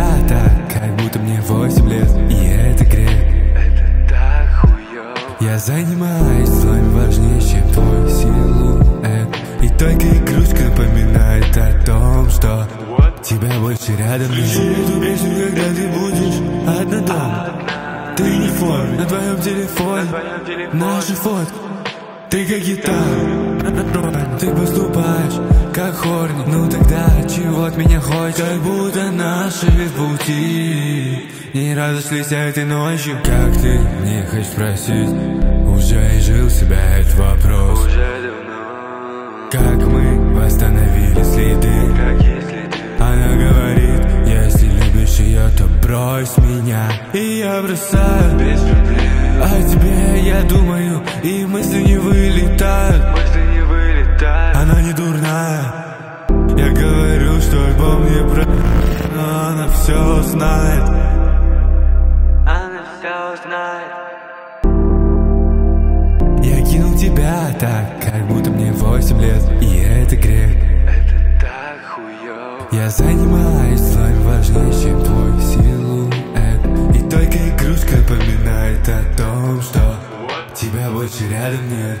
тебя так, как будто мне восемь лет И это грех. Это так хуёво. Я занимаюсь делами важнее, чем твой силуэт И только игрушка напоминает о том, что Тебя больше рядом нет. Включи эту песню, когда ты будешь одна дома. Ты не в форме, на твоем телефоне. Наши фотки. Ты как гитара, как хорни. Ну тогда чего от меня хочешь? Как будто наши пути Не разошлись этой ночью. Как ты не хочешь спросить? Уже и жил себя этот вопрос. Уже давно. Как мы восстановили следы? Как если ты Она говорит, если любишь ее, то брось меня. И я бросаю. Без проблем говорю, что альбом не про... Но она все знает. Она все знает. Я кинул тебя так, как будто мне восемь лет И это грех. Это так хуёво. Я занимаюсь слоем важнее, чем твой силуэт И только игрушка поминает о том, что Тебя больше рядом нет.